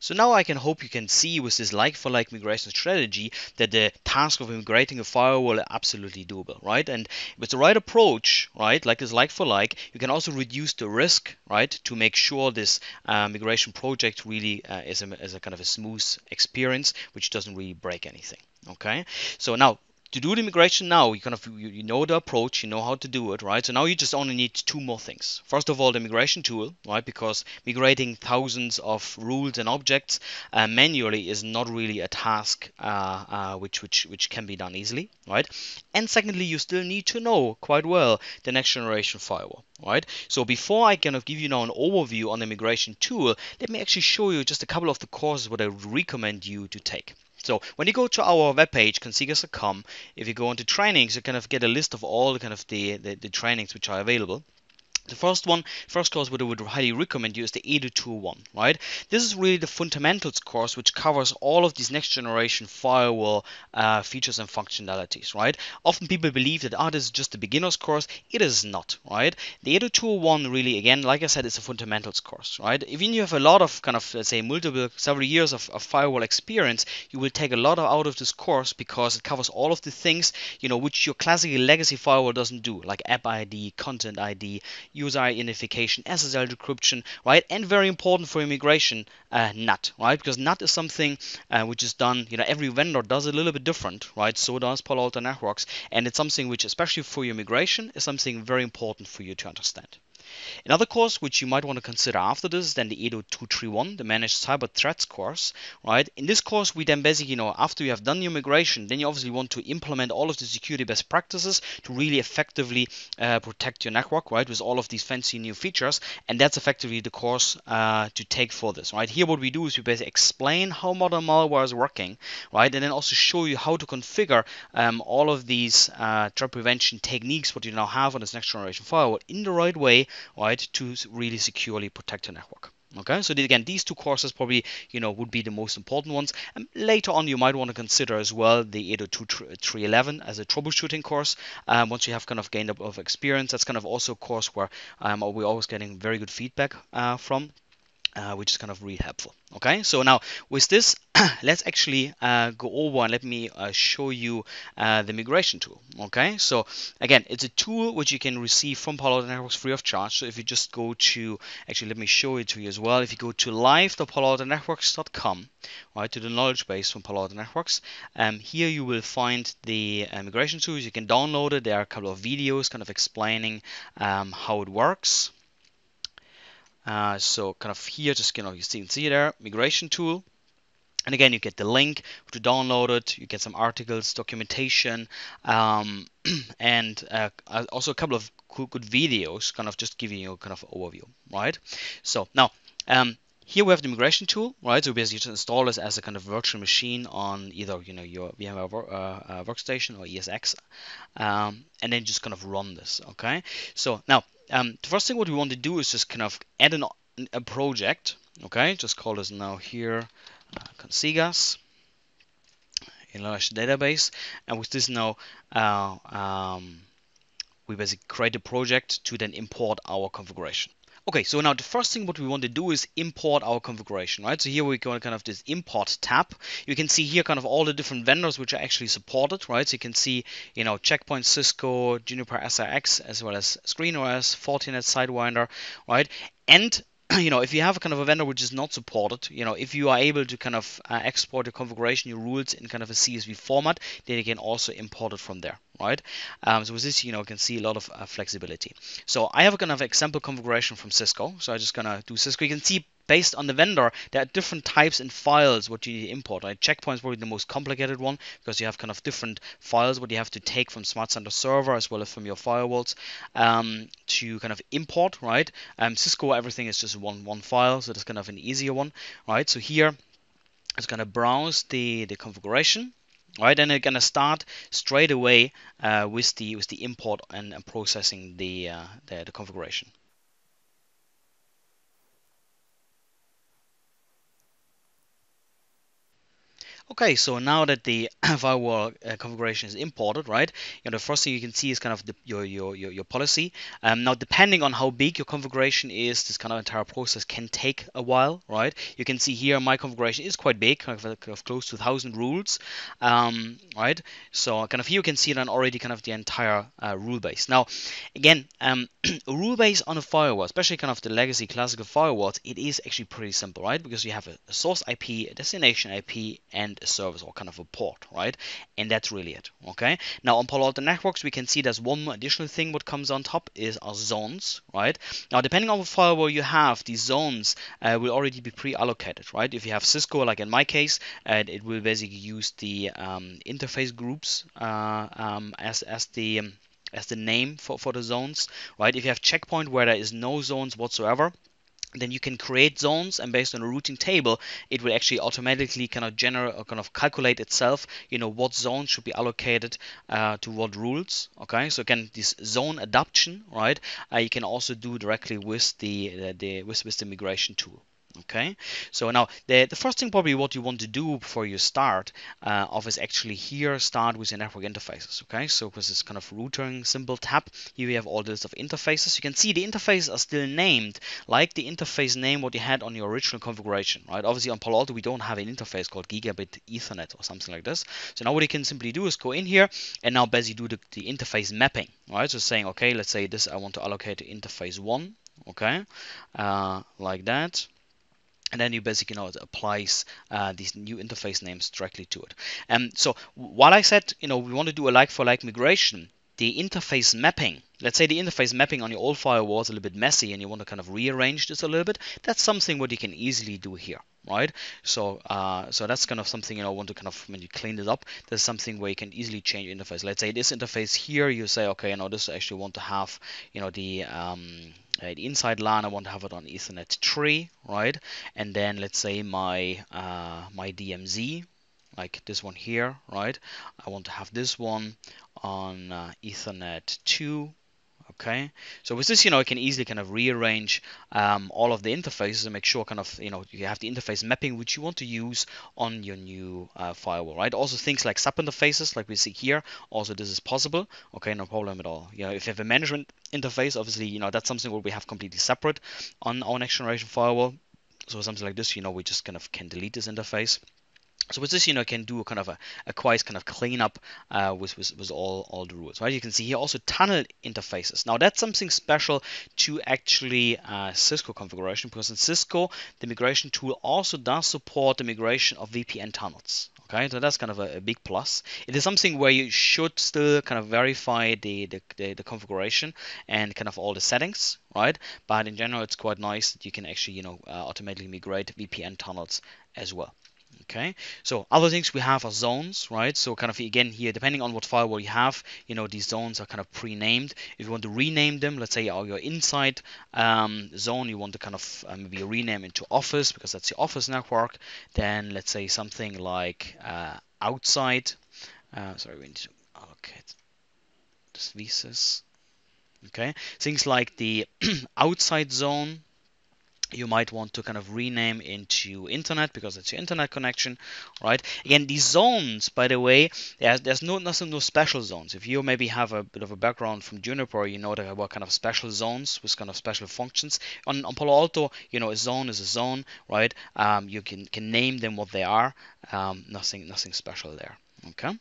So now I can hope you can see with this like-for-like migration strategy that the task of migrating a firewall is absolutely doable, right? And with the right approach, right, like this like-for-like, you can also reduce the risk, right, to make sure this uh, migration project really uh, is, a, is a kind of a smooth experience, which doesn't really break anything. Okay, so now to do the migration now, you kind of you, you, know the approach, you know how to do it, right? So now you just only need two more things. First of all, the migration tool, right? Because migrating thousands of rules and objects uh, manually is not really a task uh, uh, which which which can be done easily, right? And secondly, you still need to know quite well the next generation firewall, right? So before I kind of give you now an overview on the migration tool, let me actually show you just a couple of the courses what I recommend you to take. So when you go to our webpage, consigas.com, if you go into trainings, you kind of get a list of all the kind of the, the, the trainings which are available. The first one, first course what I would highly recommend you is the Edu 201, right? This is really the fundamentals course which covers all of these next generation firewall uh, features and functionalities, right? Often people believe that, ah, this is just a beginner's course. It is not, right? The Edu 201 really, again, like I said, is a fundamentals course, right? If you have a lot of kind of, let's say, multiple, several years of, of firewall experience, you will take a lot out of this course because it covers all of the things, you know, which your classical legacy firewall doesn't do, like app ID, content ID, user identification, SSL decryption, right? And very important for immigration, uh, NAT, right? Because NAT is something uh, which is done, you know, every vendor does a little bit different, right? So does Palo Alto Networks, and it's something which, especially for your immigration, is something very important for you to understand. Another course which you might want to consider after this is then the Edu 231, the Managed Cyber Threats course, right? In this course, we then basically, you know, after you have done your migration, then you obviously want to implement all of the security best practices to really effectively uh, protect your network, right, with all of these fancy new features. And that's effectively the course uh, to take for this, right? Here, what we do is we basically explain how modern malware is working, right, and then also show you how to configure um, all of these uh, threat prevention techniques, what you now have on this next generation firewall, in the right way right, to really securely protect the network. Okay, so again, these two courses probably you know would be the most important ones. And later on, you might want to consider as well the Edu 311 as a troubleshooting course. Um, once you have kind of gained bit of experience, that's kind of also a course where um, we're always getting very good feedback uh, from uh, which is kind of really helpful. Okay, so now with this, let's actually uh, go over and let me uh, show you uh, the migration tool. Okay, so again, it's a tool which you can receive from Palo Alto Networks free of charge. So if you just go to, actually, let me show it to you as well. If you go to live.paloaltonetworks.com, right, to the knowledge base from Palo Alto Networks, um, here you will find the uh, migration tools. You can download it. There are a couple of videos kind of explaining um, how it works. Uh, so kind of here, just you know, you see, see there, migration tool. And again, you get the link to download it. You get some articles, documentation, um, and uh, also a couple of good videos, kind of just giving you a kind of overview, right? So now, um, here we have the migration tool, right? So basically, just install this as a kind of virtual machine on either you know your VMware uh, workstation or ESX, um, and then just kind of run this. Okay. So now um, the first thing what we want to do is just kind of add an, a project. Okay, just call this now here uh, Consigas large database, and with this now uh, um, we basically create a project to then import our configuration. Okay, so now the first thing what we want to do is import our configuration, right? So here we go kind of this import tab. You can see here kind of all the different vendors which are actually supported, right? So you can see, you know, Checkpoint, Cisco, Juniper SRX, as well as ScreenOS, Fortinet, Sidewinder, right? And you know, if you have a kind of a vendor which is not supported, you know, if you are able to kind of uh, export your configuration, your rules in kind of a CSV format, then you can also import it from there, right? Um, so with this, you know, you can see a lot of uh, flexibility. So I have a kind of example configuration from Cisco. So I'm just gonna do Cisco. You can see based on the vendor, there are different types and files what you need to import. Right? Checkpoint is probably the most complicated one because you have kind of different files what you have to take from Smart Center server as well as from your firewalls um, to kind of import. Right? Um, Cisco, everything is just one one file, so that's kind of an easier one. Right? So here, it's going to browse the the configuration. Right, and it's gonna start straight away uh, with the with the import and, and processing the, uh, the the configuration. Okay, so now that the firewall uh, configuration is imported, right? You know, the first thing you can see is kind of the, your, your your your policy. Um, now, depending on how big your configuration is, this kind of entire process can take a while, right? You can see here my configuration is quite big, kind of, kind of close to thousand rules, um, right? So kind of here you can see then already kind of the entire uh, rule base. Now, again, um, a rule base on a firewall, especially kind of the legacy classical firewalls, it is actually pretty simple, right? Because you have a, a source IP, a destination IP, and a service or kind of a port, right? And that's really it, okay? Now on Palo Alto Networks, we can see there's one additional thing what comes on top is our zones, right? Now depending on the firewall you have, these zones uh, will already be pre-allocated, right? If you have Cisco, like in my case, uh, it will basically use the um, interface groups uh, um, as as the um, as the name for, for the zones, right? If you have checkpoint where there is no zones whatsoever, then you can create zones and based on a routing table it will actually automatically kind of generate or kind of calculate itself you know what zones should be allocated uh, to what rules okay? So again this zone adaptation right uh, you can also do directly with the, the, the with, with the migration tool okay? So now the, the first thing probably what you want to do before you start uh, of is actually here start with your network interfaces okay? So with this kind of routing symbol tab here we have all this of interfaces. You can see the interfaces are still named like the interface name what you had on your original configuration right? Obviously on Palo Alto we don't have an interface called gigabit ethernet or something like this. So now what you can simply do is go in here and now basically do the, the interface mapping right? So saying okay let's say this I want to allocate to interface 1 okay? Uh, like that and then you basically know it applies uh, these new interface names directly to it. And um, so while I said you know we want to do a like for like migration, the interface mapping, let's say the interface mapping on your old firewall is a little bit messy and you want to kind of rearrange this a little bit, that's something what you can easily do here, right? So uh, so that's kind of something you know want to kind of when you clean it up, there's something where you can easily change interface. Let's say this interface here, you say okay, you know this I actually want to have you know the um, the inside LAN I want to have it on Ethernet 3 right? And then let's say my uh, my DMZ like this one here right? I want to have this one on uh, Ethernet 2 okay? So with this you know I can easily kind of rearrange um, all of the interfaces and make sure kind of you know you have the interface mapping which you want to use on your new uh, firewall right? Also things like sub interfaces like we see here also this is possible okay? No problem at all. You know if you have a management interface obviously you know that's something where we have completely separate on our next generation firewall. So something like this you know we just kind of can delete this interface so with this, you know, can do a kind of a, a quite kind of cleanup uh, with, with, with all, all the rules, right? You can see here also tunnel interfaces. Now that's something special to actually uh, Cisco configuration because in Cisco, the migration tool also does support the migration of VPN tunnels. Okay, so that's kind of a, a big plus. It is something where you should still kind of verify the, the, the, the configuration and kind of all the settings, right? But in general, it's quite nice that you can actually, you know, uh, automatically migrate VPN tunnels as well. Okay, so other things we have are zones, right? So kind of again here, depending on what firewall you have, you know, these zones are kind of pre-named. If you want to rename them, let's say are your inside um, zone, you want to kind of uh, maybe rename into office because that's your office network. Then let's say something like uh, outside. Uh, sorry, we need to allocate this visas. Okay, things like the outside zone you might want to kind of rename into internet because it's your internet connection right? Again these zones by the way there's, there's no nothing no special zones. If you maybe have a bit of a background from juniper you know there are kind of special zones with kind of special functions. On, on palo alto you know a zone is a zone right? Um, you can can name them what they are. Um, nothing nothing special there okay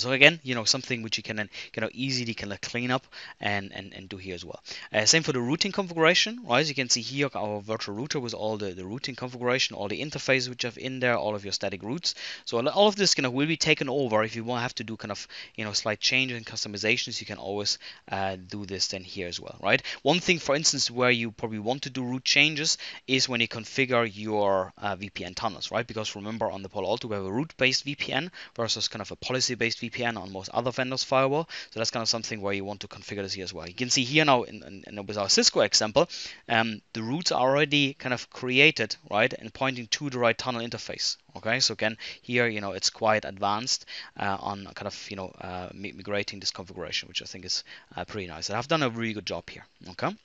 So again, you know, something which you can then, you know, easily of clean up and, and, and do here as well. Uh, same for the routing configuration, right? As you can see here, our virtual router with all the, the routing configuration, all the interfaces which have in there, all of your static routes. So all of this kind of will be taken over. If you want to have to do kind of, you know, slight changes and customizations, you can always uh, do this then here as well, right? One thing, for instance, where you probably want to do route changes is when you configure your uh, VPN tunnels, right? Because remember on the Palo Alto, we have a route-based VPN versus kind of a policy-based based VPN on most other vendors' firewall. So that's kind of something where you want to configure this here as well. You can see here now in, in, in with our Cisco example, um, the routes are already kind of created, right, and pointing to the right tunnel interface. Okay, so again, here, you know, it's quite advanced uh, on kind of, you know, uh, migrating this configuration, which I think is uh, pretty nice. And I've done a really good job here. Okay.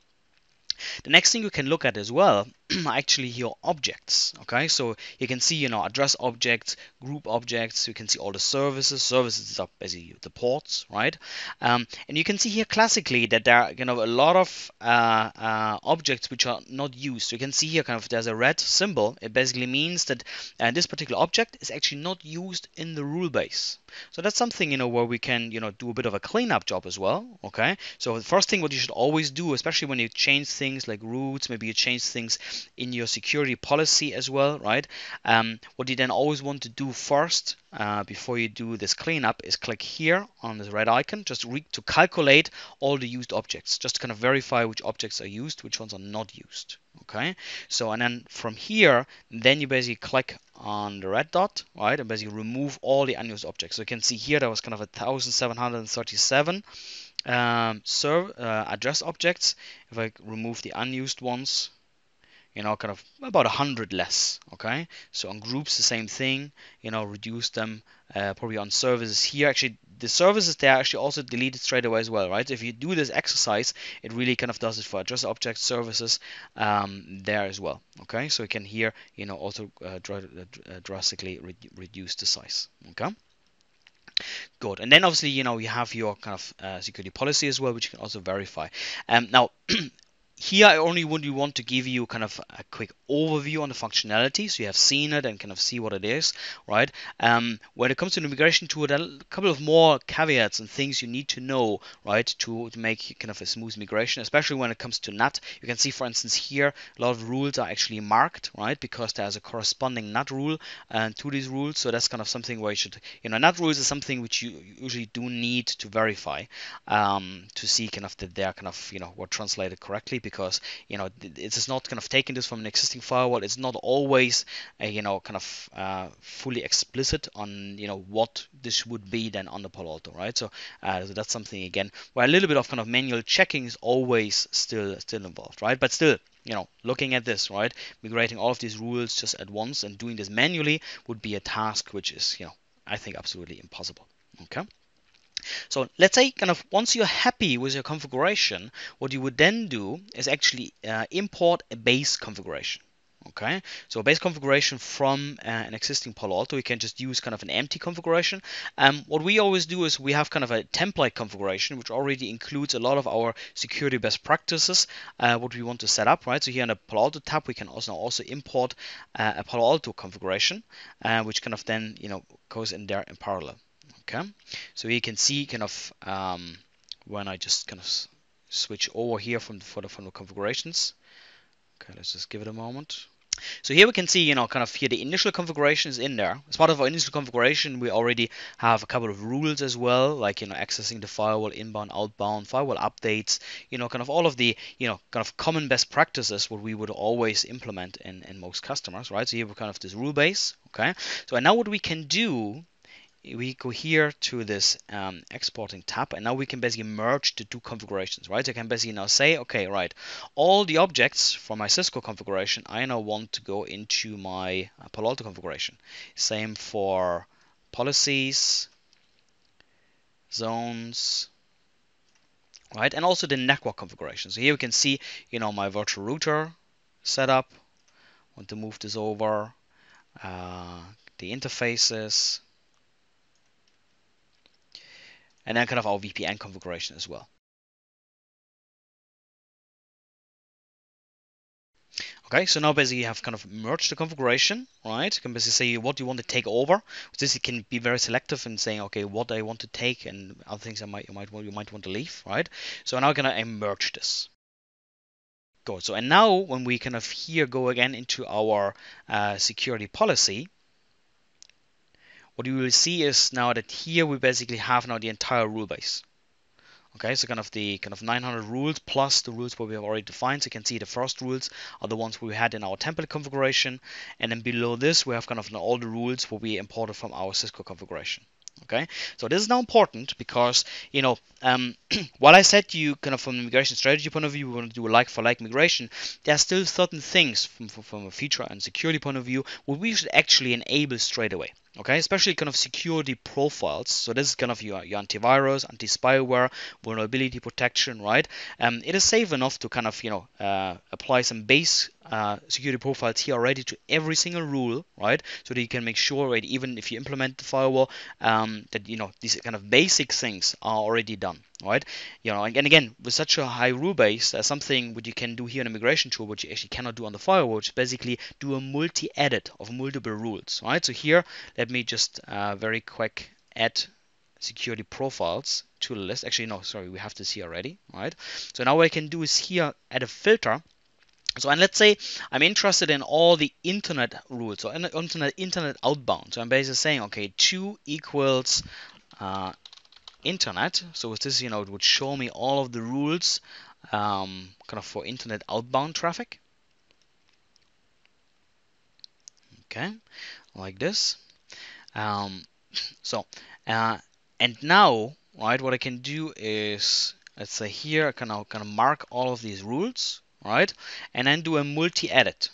The next thing you can look at as well actually here objects. Okay, so you can see, you know, address objects, group objects. You can see all the services. Services are basically the ports, right? Um, and you can see here classically that there are, you know, a lot of uh, uh, objects which are not used. So you can see here kind of there's a red symbol. It basically means that uh, this particular object is actually not used in the rule base. So that's something, you know, where we can, you know, do a bit of a cleanup job as well. Okay. So the first thing what you should always do, especially when you change things like routes, maybe you change things in your security policy as well, right? Um, what you then always want to do first uh, before you do this cleanup is click here on this red icon just to calculate all the used objects, just to kind of verify which objects are used, which ones are not used. Okay, so and then from here, then you basically click on the red dot, right, and basically remove all the unused objects. So you can see here there was kind of a 1737 um, serve, uh, address objects. If I remove the unused ones, you know, kind of about a hundred less. Okay, so on groups the same thing. You know, reduce them. Uh, probably on services here. Actually, the services they are actually also deleted straight away as well, right? If you do this exercise, it really kind of does it for address object services um, there as well. Okay, so you can here, you know, also uh, uh drastically re reduce the size. Okay. Good. And then obviously, you know, you have your kind of uh, security policy as well, which you can also verify. Um, now, here I only would want to give you kind of a quick overview on the functionality so you have seen it and kind of see what it is right? Um, when it comes to the migration tool there are a couple of more caveats and things you need to know right to, to make kind of a smooth migration especially when it comes to NAT you can see for instance here a lot of rules are actually marked right because there's a corresponding NAT rule uh, to these rules. So that's kind of something where you should you know NAT rules is something which you usually do need to verify um, to see kind of that they're kind of you know were translated correctly because you know it's not kind of taking this from an existing firewall. It's not always you know kind of uh, fully explicit on you know what this would be then on the Palo Alto, right? So, uh, so that's something again where a little bit of kind of manual checking is always still still involved, right? But still, you know, looking at this, right, migrating all of these rules just at once and doing this manually would be a task which is, you know, I think absolutely impossible. Okay. So let's say kind of once you're happy with your configuration, what you would then do is actually uh, import a base configuration. Okay, so a base configuration from uh, an existing Palo Alto, you can just use kind of an empty configuration. Um, what we always do is we have kind of a template configuration, which already includes a lot of our security best practices, uh, what we want to set up, right? So here in the Palo Alto tab, we can also also import uh, a Palo Alto configuration, uh, which kind of then, you know, goes in there in parallel okay so you can see kind of um, when I just kind of switch over here from the, the, from the configurations okay let's just give it a moment so here we can see, you know, kind of here the initial configuration is in there. As part of our initial configuration, we already have a couple of rules as well, like, you know, accessing the firewall, inbound, outbound, firewall updates, you know, kind of all of the, you know, kind of common best practices what we would always implement in, in most customers, right? So here we kind of this rule base, okay? So and now what we can do we go here to this um, exporting tab and now we can basically merge the two configurations right? So I can basically now say okay right all the objects from my Cisco configuration I now want to go into my uh, Palo Alto configuration. Same for policies zones right and also the network configuration. So here we can see you know my virtual router setup want to move this over uh, the interfaces and then kind of our VPN configuration as well. Okay, so now basically you have kind of merged the configuration, right? You can basically say what you want to take over. This can be very selective in saying, okay, what I want to take and other things I might you might want you might want to leave, right? So now I'm gonna merge this. Good. So and now when we kind of here go again into our uh, security policy, what you will see is now that here we basically have now the entire rule base. Okay, so kind of the kind of 900 rules plus the rules what we have already defined. So you can see the first rules are the ones we had in our template configuration, and then below this we have kind of all the rules what we imported from our Cisco configuration. Okay, so this is now important because you know um, while I said you kind of from the migration strategy point of view we want to do a like for like migration, there are still certain things from, from, from a feature and security point of view what we should actually enable straight away. Okay especially kind of security profiles. So this is kind of your, your antivirus anti-spyware vulnerability protection right? Um, it is safe enough to kind of you know uh, apply some base uh, security profiles here already to every single rule right? So that you can make sure right even if you implement the firewall um, that you know these kind of basic things are already done right? You know and again with such a high rule base uh, something what you can do here in a migration tool which you actually cannot do on the firewall which basically do a multi-edit of multiple rules right? So here let me just uh, very quick add security profiles to the list. Actually no sorry we have this here already right? So now what I can do is here add a filter. So and let's say I'm interested in all the internet rules so internet internet outbound. So I'm basically saying okay 2 equals uh, internet. So with this, you know, it would show me all of the rules um, kind of for internet outbound traffic. Okay, like this. Um, so, uh, and now, right, what I can do is, let's say here, I can now kind of mark all of these rules, right, and then do a multi-edit.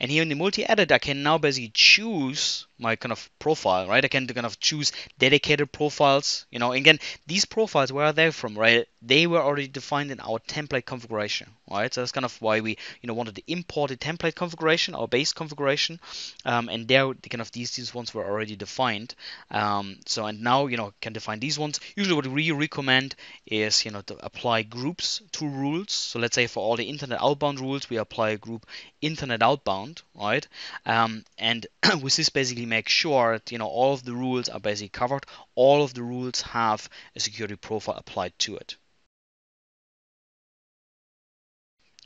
And here in the multi-edit, I can now basically choose my kind of profile, right? I can kind of choose dedicated profiles. You know, again, these profiles, where are they from, right? They were already defined in our template configuration, right? So that's kind of why we, you know, wanted to import the template configuration, our base configuration, um, and there, the kind of these these ones were already defined. Um, so and now, you know, can define these ones. Usually, what we recommend is, you know, to apply groups to rules. So let's say for all the internet outbound rules, we apply a group internet outbound, right? Um, and with this basically make sure that you know all of the rules are basically covered. All of the rules have a security profile applied to it.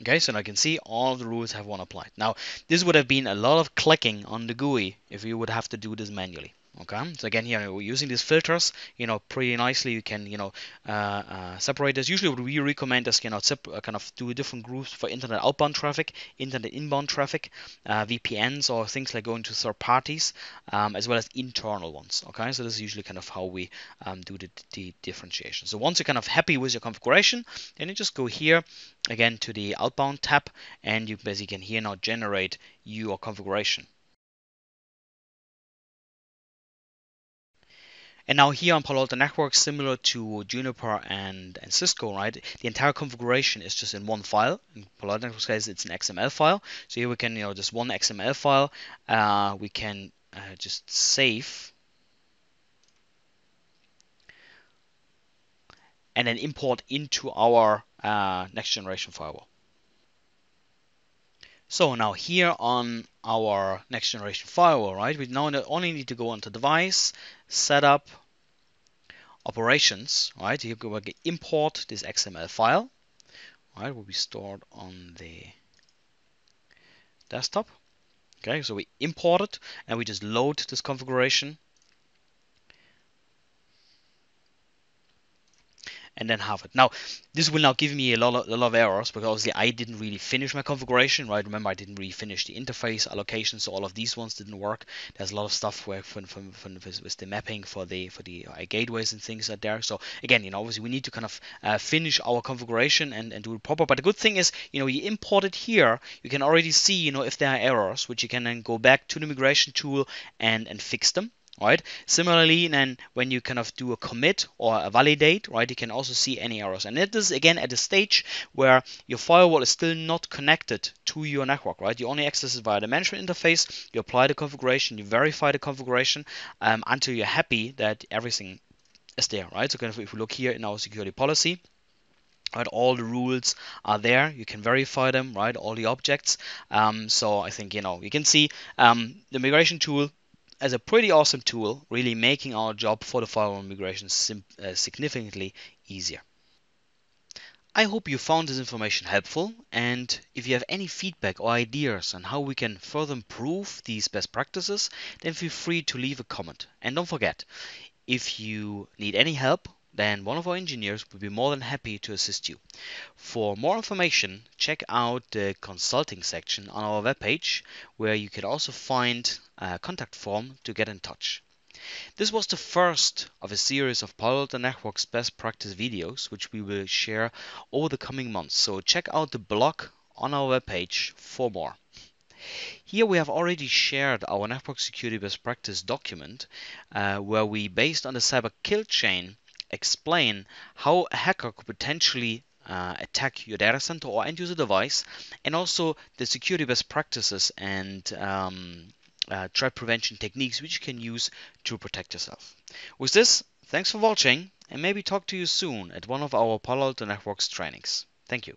Okay, so now you can see all of the rules have one applied. Now, this would have been a lot of clicking on the GUI if you would have to do this manually okay? So again here we're using these filters you know pretty nicely. You can you know uh, uh, separate this. Usually what we recommend is you know uh, kind of do different groups for internet outbound traffic internet inbound traffic uh, VPNs or things like going to third parties um, as well as internal ones. Okay? So this is usually kind of how we um, do the, the differentiation. So once you're kind of happy with your configuration then you just go here again to the outbound tab and you basically can here now generate your configuration And now here on Palo Alto Networks, similar to Juniper and, and Cisco, right, the entire configuration is just in one file. In Palo Alto Networks case, it's an XML file. So here we can, you know, just one XML file, uh, we can uh, just save and then import into our uh, next generation firewall. So now here on our next generation firewall, right, we now only need to go onto device, setup, operations, right, here we import this XML file, right, will be stored on the desktop. Okay, so we import it and we just load this configuration and then have it. Now, this will now give me a lot of, a lot of errors because obviously I didn't really finish my configuration, right? Remember, I didn't really finish the interface allocation, so all of these ones didn't work. There's a lot of stuff where from, from, from with, the mapping for the for the uh, gateways and things are there. So again, you know, obviously we need to kind of uh, finish our configuration and, and do it proper. But the good thing is, you know, you import it here, you can already see, you know, if there are errors, which you can then go back to the migration tool and and fix them right? Similarly, then when you kind of do a commit or a validate, right, you can also see any errors. And it is again at a stage where your firewall is still not connected to your network, right? You only access it via the management interface. You apply the configuration, you verify the configuration um, until you're happy that everything is there, right? So kind of if we look here in our security policy, right all the rules are there you can verify them right all the objects um, so i think you know you can see um, the migration tool as a pretty awesome tool, really making our job for the firewall migration uh, significantly easier. I hope you found this information helpful and if you have any feedback or ideas on how we can further improve these best practices, then feel free to leave a comment. And don't forget, if you need any help then one of our engineers will be more than happy to assist you. For more information, check out the consulting section on our webpage, where you can also find a contact form to get in touch. This was the first of a series of Palo Alto Network's best practice videos, which we will share over the coming months. So check out the blog on our webpage for more. Here we have already shared our network security best practice document uh, where we, based on the cyber kill chain, explain how a hacker could potentially uh, attack your data center or end user device, and also the security best practices and um, uh, threat prevention techniques which you can use to protect yourself. With this, thanks for watching, and maybe talk to you soon at one of our Palo Alto Networks trainings. Thank you.